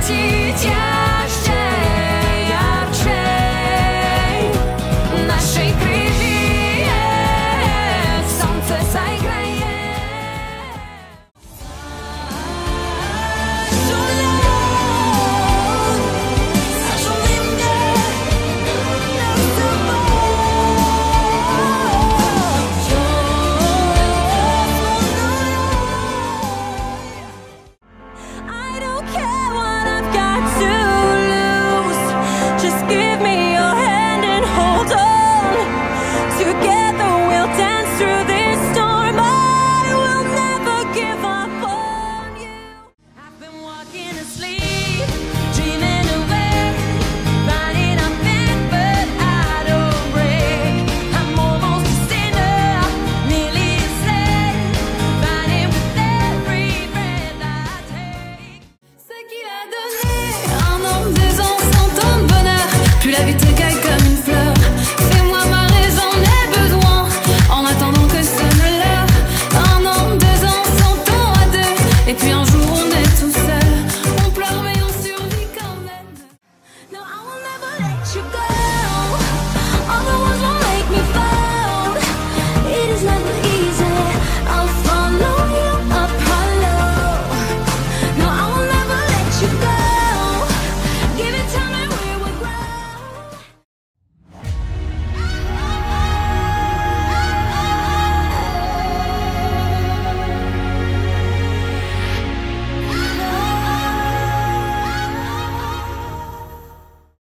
季节